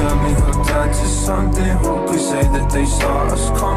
got me hooked onto something Who could say that they saw us coming?